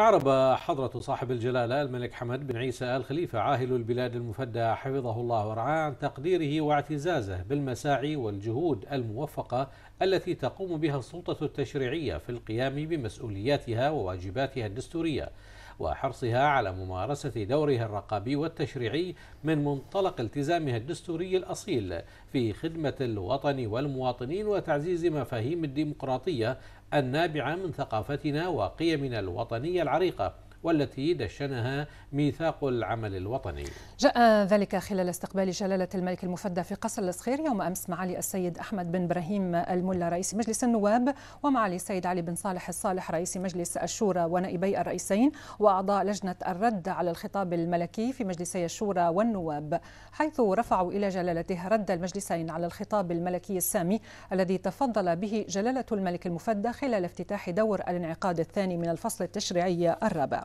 أعرب حضرة صاحب الجلالة الملك حمد بن عيسى آل خليفة عاهل البلاد المفدى حفظه الله ورعاه عن تقديره واعتزازه بالمساعي والجهود الموفقة التي تقوم بها السلطة التشريعية في القيام بمسؤولياتها وواجباتها الدستورية وحرصها على ممارسة دورها الرقابي والتشريعي من منطلق التزامها الدستوري الأصيل في خدمة الوطن والمواطنين وتعزيز مفاهيم الديمقراطية النابعة من ثقافتنا وقيمنا الوطنية العريقة. والتي دشنها ميثاق العمل الوطني. جاء ذلك خلال استقبال جلالة الملك المفدى في قصر الصخير يوم أمس معالي السيد أحمد بن إبراهيم الملا رئيس مجلس النواب ومعالي السيد علي بن صالح الصالح رئيس مجلس الشورى ونائبي الرئيسين وأعضاء لجنة الرد على الخطاب الملكي في مجلسي الشورى والنواب. حيث رفعوا إلى جلالته رد المجلسين على الخطاب الملكي السامي الذي تفضل به جلالة الملك المفدى خلال افتتاح دور الانعقاد الثاني من الفصل التشريعي الرابع.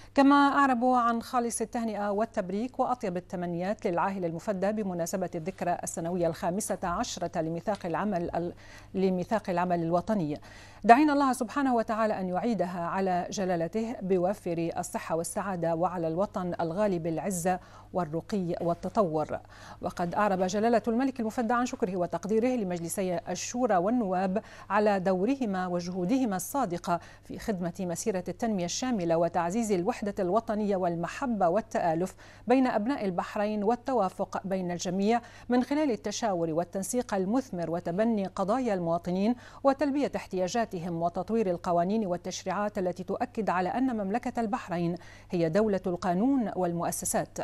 كما أعربوا عن خالص التهنئة والتبريك وأطيب التمنيات للعاهل المفدى بمناسبة الذكرى السنوية الخامسة عشرة لميثاق العمل لميثاق العمل الوطني. دعينا الله سبحانه وتعالى أن يعيدها على جلالته بوفر الصحة والسعادة وعلى الوطن الغالي بالعزة والرقي والتطور. وقد أعرب جلالة الملك المفدى عن شكره وتقديره لمجلسي الشورى والنواب على دورهما وجهودهما الصادقة في خدمة مسيرة التنمية الشاملة وتعزيز الوحدة الوطنية والمحبة والتآلف بين أبناء البحرين والتوافق بين الجميع من خلال التشاور والتنسيق المثمر وتبني قضايا المواطنين وتلبية احتياجاتهم وتطوير القوانين والتشريعات التي تؤكد على أن مملكة البحرين هي دولة القانون والمؤسسات.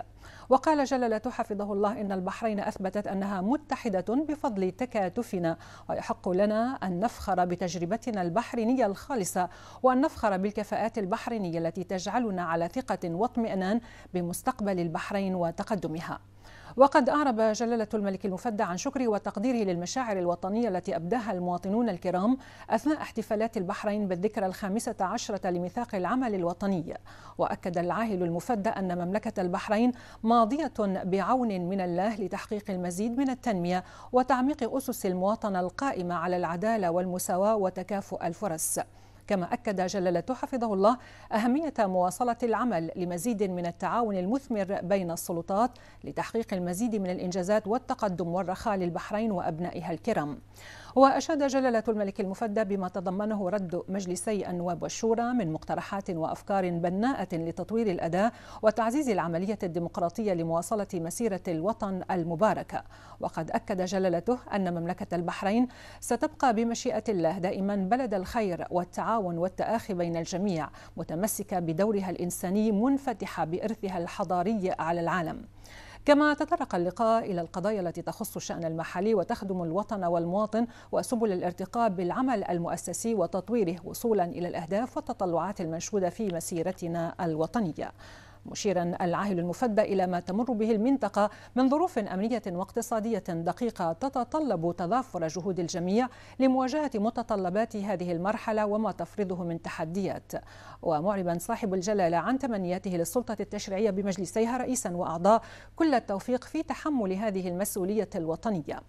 وقال جلالة حفظه الله إن البحرين أثبتت أنها متحدة بفضل تكاتفنا ويحق لنا أن نفخر بتجربتنا البحرينية الخالصة وأن نفخر بالكفاءات البحرينية التي تجعلنا على ثقة واطمئنان بمستقبل البحرين وتقدمها. وقد أعرب جلالة الملك المفدى عن شكره وتقديره للمشاعر الوطنية التي أبداها المواطنون الكرام أثناء احتفالات البحرين بالذكرى الخامسة عشرة لميثاق العمل الوطني. وأكد العاهل المفدى أن مملكة البحرين ماضية بعون من الله لتحقيق المزيد من التنمية وتعميق أسس المواطنة القائمة على العدالة والمساواة وتكافؤ الفرص. كما أكد جلالته حفظه الله أهمية مواصلة العمل لمزيد من التعاون المثمر بين السلطات لتحقيق المزيد من الإنجازات والتقدم والرخاء للبحرين وأبنائها الكرام. وأشاد جلالة الملك المفدى بما تضمنه رد مجلسي النواب والشورى من مقترحات وأفكار بناءة لتطوير الأداء وتعزيز العملية الديمقراطية لمواصلة مسيرة الوطن المباركة. وقد أكد جلالته أن مملكة البحرين ستبقى بمشيئة الله دائما بلد الخير والتعاون والتآخي بين الجميع متمسكة بدورها الإنساني منفتحة بإرثها الحضاري على العالم. كما تطرق اللقاء إلى القضايا التي تخص الشأن المحلي وتخدم الوطن والمواطن وسبل الارتقاء بالعمل المؤسسي وتطويره وصولا إلى الأهداف والتطلعات المنشودة في مسيرتنا الوطنية. مشيرا العاهل المفدى إلى ما تمر به المنطقة من ظروف أمنية واقتصادية دقيقة تتطلب تضافر جهود الجميع لمواجهة متطلبات هذه المرحلة وما تفرضه من تحديات. ومعربا صاحب الجلالة عن تمنياته للسلطة التشريعية بمجلسيها رئيسا وأعضاء كل التوفيق في تحمل هذه المسؤولية الوطنية.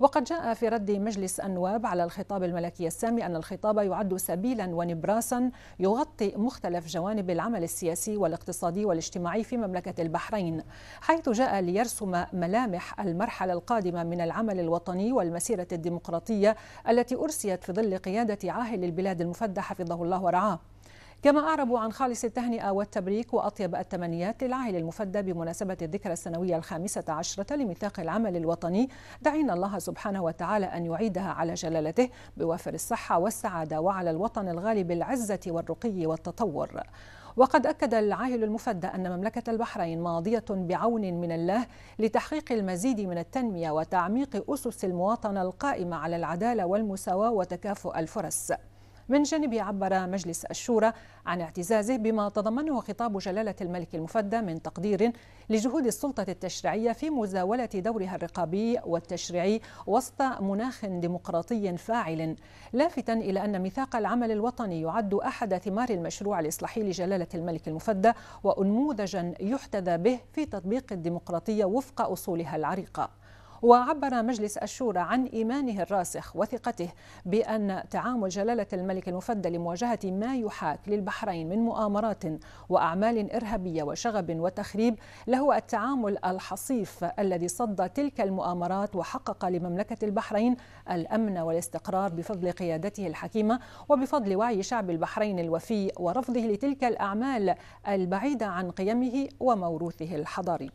وقد جاء في رد مجلس النواب على الخطاب الملكي السامي أن الخطاب يعد سبيلا ونبراسا يغطي مختلف جوانب العمل السياسي والاقتصادي والاجتماعي في مملكة البحرين حيث جاء ليرسم ملامح المرحلة القادمة من العمل الوطني والمسيرة الديمقراطية التي أرسيت في ظل قيادة عاهل البلاد المفدى حفظه الله ورعاه. كما أعربوا عن خالص التهنئة والتبريك وأطيب التمنيات للعائلة المفدى بمناسبة الذكرى السنوية الخامسة عشرة لميثاق العمل الوطني دعينا الله سبحانه وتعالى أن يعيدها على جلالته بوفر الصحة والسعادة وعلى الوطن الغالي بالعزة والرقي والتطور. وقد أكد العاهل المفدى أن مملكة البحرين ماضية بعون من الله لتحقيق المزيد من التنمية وتعميق أسس المواطنة القائمة على العدالة والمساواة وتكافؤ الفرص. من جانبه عبر مجلس الشورى عن اعتزازه بما تضمنه خطاب جلالة الملك المفدى من تقدير لجهود السلطة التشريعية في مزاولة دورها الرقابي والتشريعي وسط مناخ ديمقراطي فاعل. لافتا إلى أن ميثاق العمل الوطني يعد أحد ثمار المشروع الإصلاحي لجلالة الملك المفدى وأنموذجا يحتذى به في تطبيق الديمقراطية وفق أصولها العريقة. وعبر مجلس الشورى عن إيمانه الراسخ وثقته بأن تعامل جلالة الملك المفدى لمواجهة ما يحاك للبحرين من مؤامرات وأعمال إرهابية وشغب وتخريب له التعامل الحصيف الذي صد تلك المؤامرات وحقق لمملكة البحرين الأمن والاستقرار بفضل قيادته الحكيمة وبفضل وعي شعب البحرين الوفي ورفضه لتلك الأعمال البعيدة عن قيمه وموروثه الحضاري